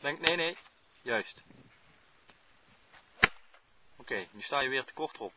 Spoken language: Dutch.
Denk, nee, nee. Juist. Oké, nu sta je weer te kort op.